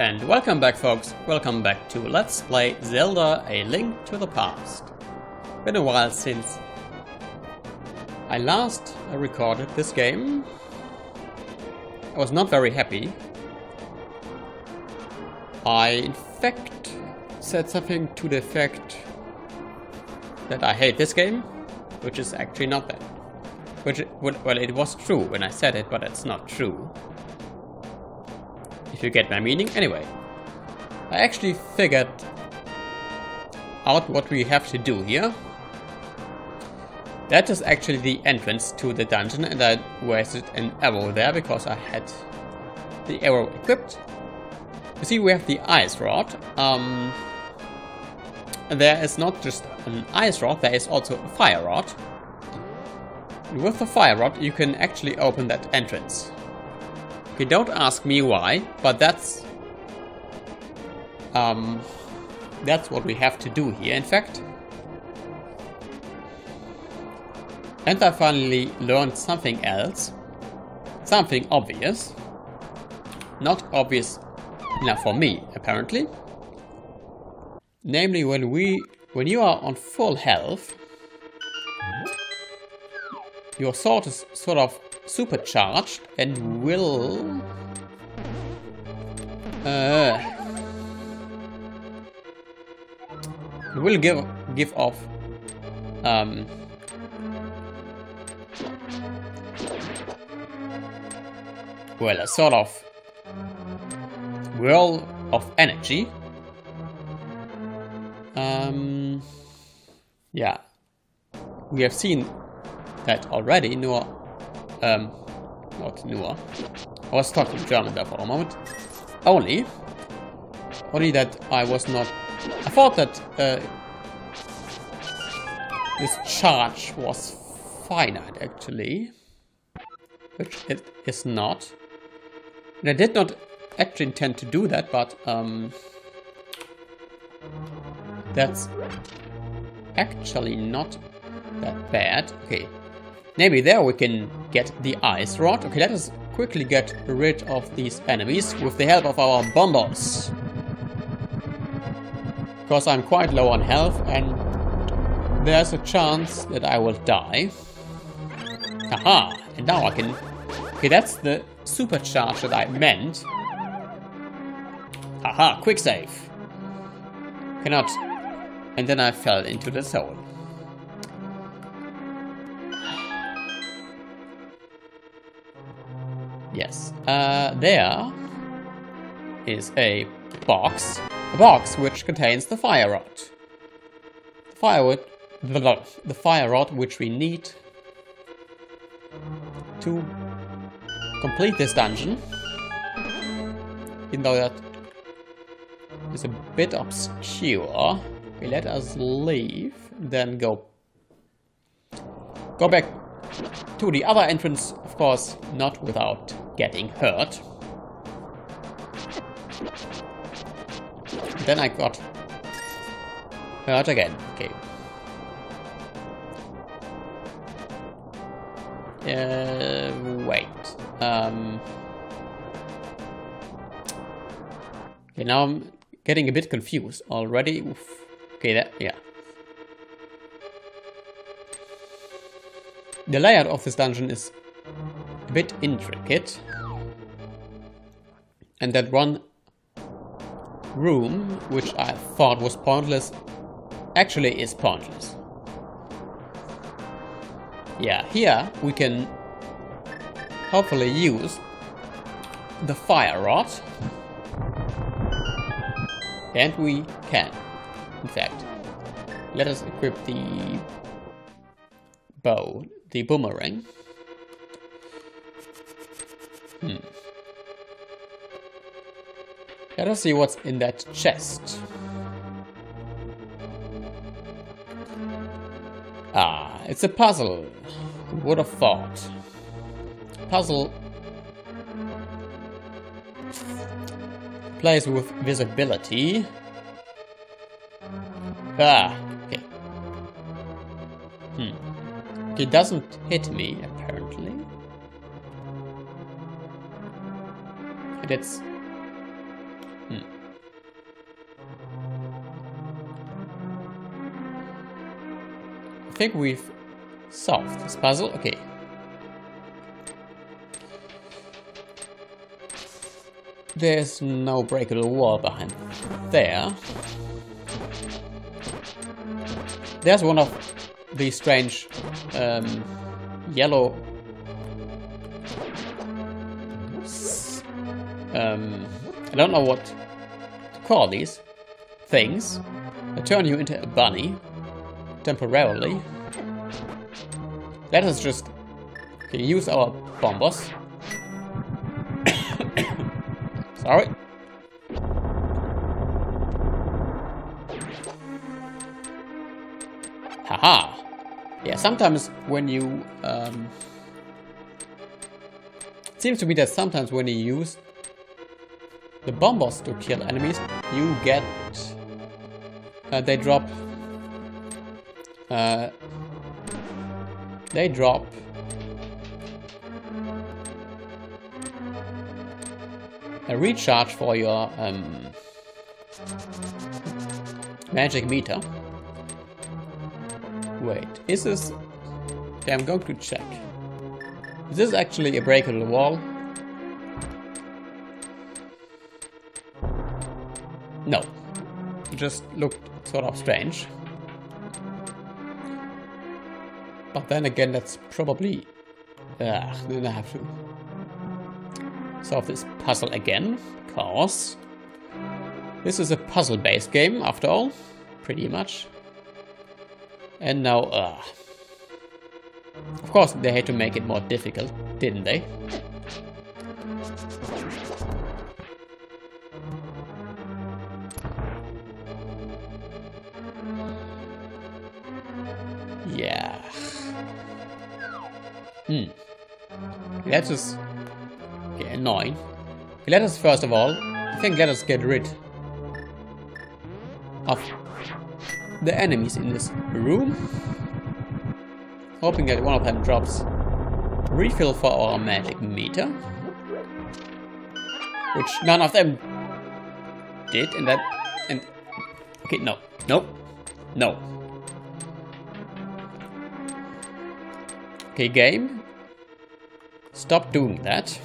And welcome back folks, welcome back to Let's Play Zelda A Link to the Past. Been a while since I last recorded this game. I was not very happy. I in fact said something to the effect that I hate this game, which is actually not that. Which, well, it was true when I said it, but it's not true if you get my meaning. Anyway, I actually figured out what we have to do here. That is actually the entrance to the dungeon and I wasted an arrow there because I had the arrow equipped. You see we have the ice rod. Um, there is not just an ice rod, there is also a fire rod. With the fire rod you can actually open that entrance. Okay, don't ask me why, but that's... Um, that's what we have to do here, in fact. And I finally learned something else. Something obvious. Not obvious enough for me, apparently. Namely, when we, when you are on full health, your sword is sort of supercharged and will... Uh, will give give off um, well a sort of whirl of energy. Um, yeah. We have seen that already. No um, not nur. I was talking German there for a moment. Only. Only that I was not... I thought that uh, this charge was finite, actually. Which it is not. And I did not actually intend to do that, but um, that's actually not that bad. Okay, Maybe there we can get the ice rod. Okay, let us quickly get rid of these enemies with the help of our bombos. Because I'm quite low on health and there's a chance that I will die. Aha! And now I can... Okay, that's the supercharge that I meant. Haha, quick save. Cannot... And then I fell into the soul. Yes. Uh, there is a box. A box which contains the fire rod. The firewood, the, the fire rod which we need to complete this dungeon. Even though that is a bit obscure. Okay, let us leave, then go go back to the other entrance, course, not without getting hurt. Then I got hurt again. Okay. Uh, wait. Um, okay, now I'm getting a bit confused already. Oof. Okay, that, yeah. The layout of this dungeon is a bit intricate. And that one room, which I thought was pointless, actually is pointless. Yeah, here we can hopefully use the fire rod. And we can, in fact. Let us equip the bow, the boomerang. Hmm. Let us see what's in that chest. Ah, it's a puzzle. Who Would have thought. Puzzle plays with visibility. Ah, okay. Hmm. It doesn't hit me, It's Hmm. I think we've solved this puzzle. Okay. There's no breakable wall behind there. There's one of these strange um, yellow um, I don't know what to call these things that turn you into a bunny temporarily. Let us just okay, use our bombos. Sorry. Haha. Yeah, sometimes when you... Um, seems to me that sometimes when you use the bombos to kill enemies, you get... Uh, they drop... Uh, they drop... A recharge for your um, magic meter. Wait, is this... Okay, I'm going to check. Is this actually a breakable wall? No. It just looked sort of strange. But then again, that's probably... Ah, then I have to solve this puzzle again, because this is a puzzle-based game, after all, pretty much. And now, uh, of course, they had to make it more difficult, didn't they? Let us get annoying. Let us first of all, I think let us get rid of the enemies in this room. Hoping that one of them drops refill for our magic meter. Which none of them did and that and okay no no no okay game stop doing that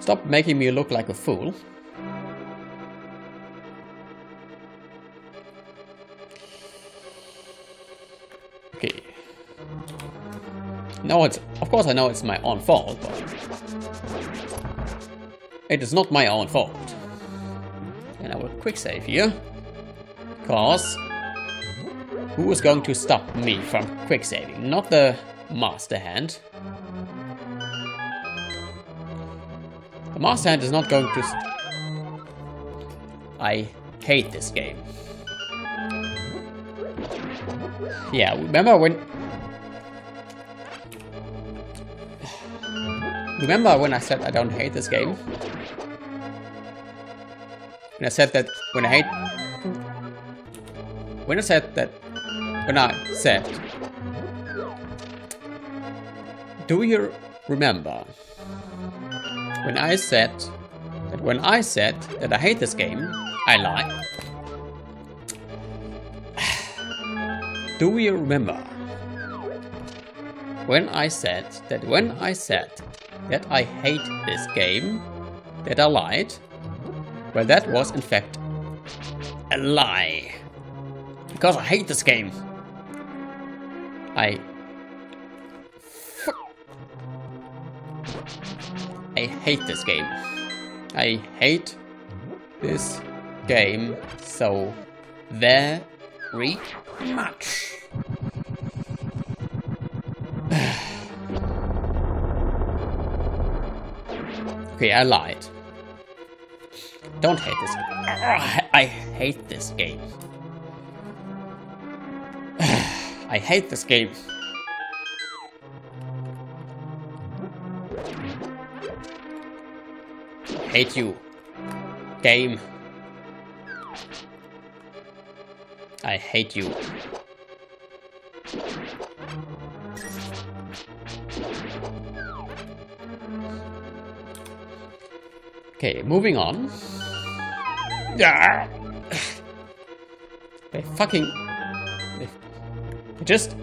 stop making me look like a fool Okay. No, it's of course I know it's my own fault, but it is not my own fault. And I will quick save here, because who is going to stop me from quick saving? Not the master hand. The master hand is not going to. I hate this game. Yeah, remember when... Remember when I said I don't hate this game? When I said that when I hate... When I said that... When I said... Do you remember? When I said that when I said that I hate this game, I lied. Do you remember when I said that when I said that I hate this game, that I lied? Well, that was in fact a lie. Because I hate this game. I... I hate this game. I hate this game so very much. okay, I lied. Don't hate this. I hate this game. I hate this game. Hate you. Game. I hate you. Okay, moving on. Yeah. They fucking... They, they just...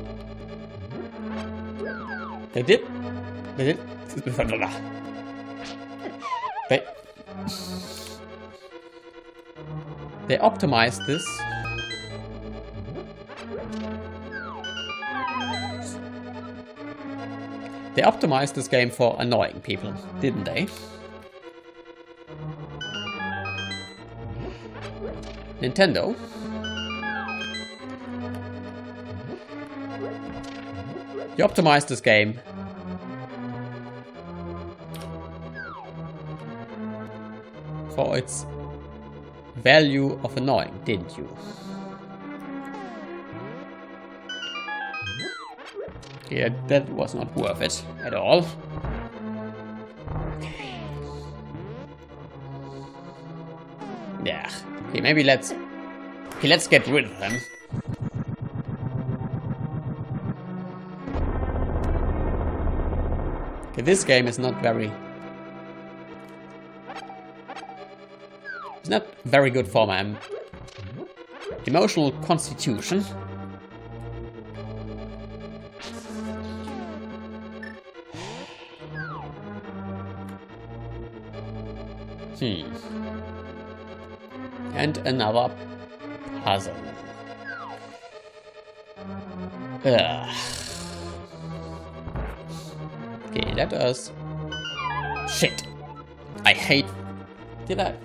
They did... They did... They... Optimized this. They optimized this game for annoying people, didn't they? Nintendo. You optimized this game its value of annoying, didn't you? Yeah, that was not worth it at all. Yeah. Okay, maybe let's... Okay, let's get rid of them. Okay, this game is not very... It's not very good for my emotional constitution. Hmm. And another puzzle. Ugh. Okay, let us... Shit! I hate... Did I...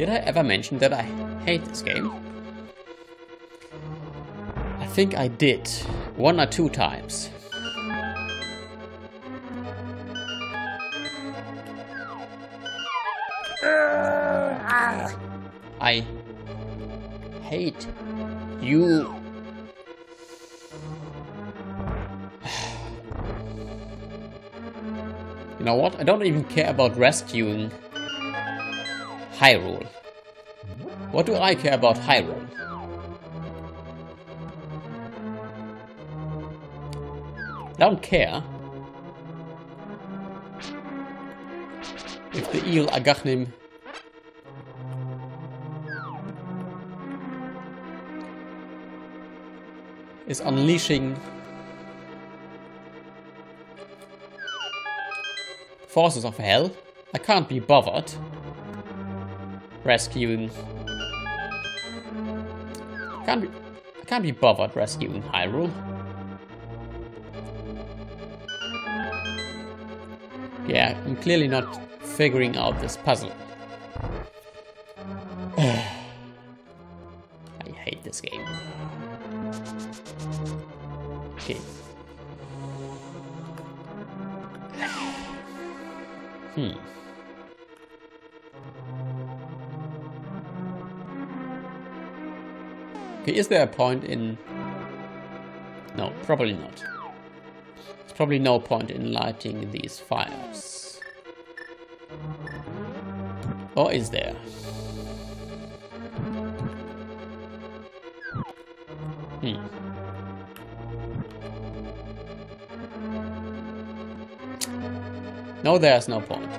Did I ever mention that I hate this game? I think I did. One or two times. I hate you. You know what? I don't even care about rescuing Hyrule. What do I care about Hyrule? I don't care. If the eel Agahnim is unleashing forces of hell. I can't be bothered rescuing. Can't be. I can't be bothered rescuing Hyrule. Yeah, I'm clearly not figuring out this puzzle. I hate this game. Okay. Hmm. Okay, is there a point in... No, probably not. There's probably no point in lighting these fires. Or is there? Hmm. No, there's no point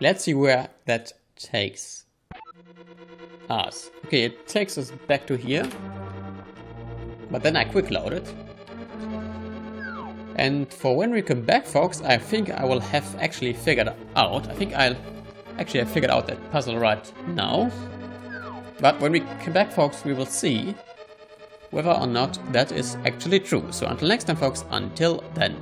Let's see where that takes us. Okay, it takes us back to here. But then I quick load it. And for when we come back, folks, I think I will have actually figured out. I think I'll actually have figured out that puzzle right now. But when we come back, folks, we will see whether or not that is actually true. So until next time, folks, until then.